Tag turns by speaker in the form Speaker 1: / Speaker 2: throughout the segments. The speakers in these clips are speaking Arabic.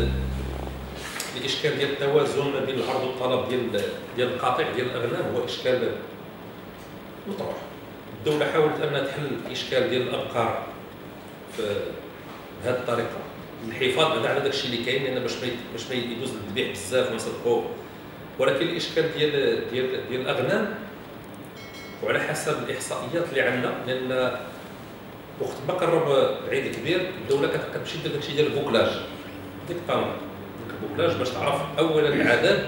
Speaker 1: واحد الإشكال ديال التوازن ما بين العرض والطلب ديال ديال القاطع ديال الأغنام هو إشكال مطروح. الدولة حاولت انها تحل الاشكال ديال الأبقار بهذه الطريقة. الحفاظ بعدا على داك الشيء اللي كاين لأن باش باش ما يدوز الذبيح بزاف ونصدقوه ولكن الإشكال ديال ديال ديال الأغنام وعلى حسب الإحصائيات اللي عندنا لأن وقت ما قرب العيد الكبير الدولة كتمشي دير داكشي ديال البوكلاج. ديك البوكلاج باش تعرف اولا العدد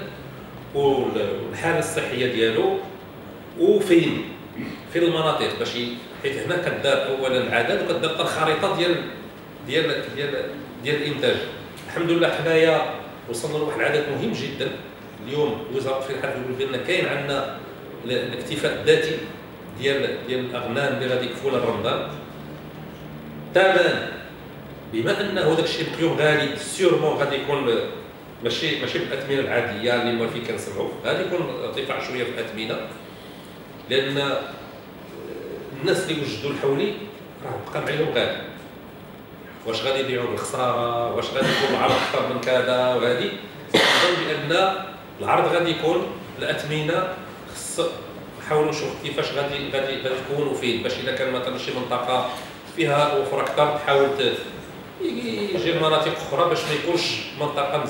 Speaker 1: والحاله الصحية ديالو وفين فين المناطق باش حيت هنا كدار اولا العدد وكدار الخريطة ديال ديال ديال ديال الإنتاج. الحمد لله حنايا وصلنا لواحد العدد مهم جدا. اليوم وزاره في الحرب يقول لنا كاين عندنا الاكتفاء الذاتي ديال ديال الأغنام اللي غادي يكفونا رمضان ثمن بما انه داك الشيء اليوم غالي سيورمون غادي يكون ماشي ماشي بالاثمنه العادية اللي موالفين كنسمعوا غادي يكون ارتفاع شوية في الاثمنه لأن الناس اللي وجدوا الحولي راه بقى معاهم غالي. واش غادي يبيعوا بالخسارة؟ واش غادي يكون العرض أكثر من كذا؟ وهذه اظن بأن العرض غادي يكون الاثمنه خص نحاولوا نشوف كيفاش غادي غادي غادي تكون وفين باش إذا كان مثلا شي منطقة فيها وفر أكثر تحاول يجي المناطق أخرى باش ما يكونش منطقة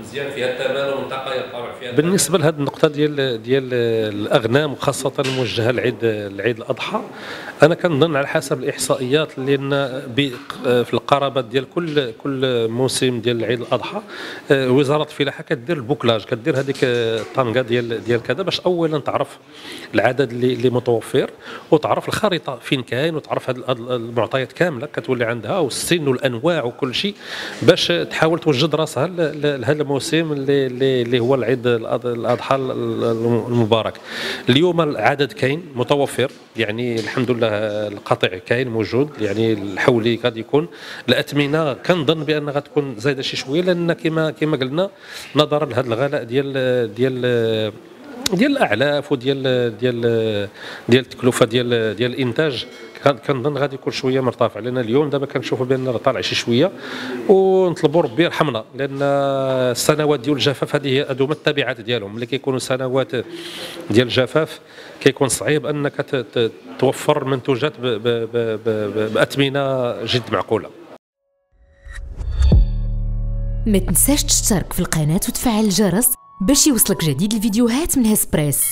Speaker 1: مزيان فيها الثمن ومنطقة يطلع فيها
Speaker 2: بالنسبة لهذه النقطة ديال ديال الأغنام وخاصه الموجهه لعيد العيد الأضحى أنا كنظن على حسب الإحصائيات لأن في القرابات ديال كل كل موسم ديال عيد الأضحى وزارة الفلاحة كدير البوكلاج كدير هذيك الطنقه ديال ديال كذا باش اولا تعرف العدد اللي اللي متوفر وتعرف الخريطة فين كاين وتعرف هذه المعطيات كاملة كتولي عندها والسن والأنواع وكل شيء باش تحاول توجد راسها لهذا الموسم اللي اللي هو العيد الأضحى المبارك. اليوم العدد كاين متوفر يعني الحمد لله القطع كاين موجود يعني الحولي غادي يكون. الاثمنه كنظن بان غتكون زايدة شي شوية لأن كما كما قلنا نظرا لهذا الغلاء ديال ديال ديال الأعلاف وديال ديال ديال التكلفة ديال ديال الإنتاج. كنظن غادي يكون شوية مرتفع لأن اليوم دابا كنشوفوا بان راه طالع شي شوية. ونطلبوا ربي يرحمنا لأن السنوات ديال الجفاف هذه هذو هما التبعات ديالهم. ملي كيكونوا سنوات ديال الجفاف كيكون صعيب أنك توفر منتوجات باثمنه جد معقولة.
Speaker 3: ما تنساش تشترك في القناة وتفعل الجرس باش يوصلك جديد الفيديوهات من هسبريس.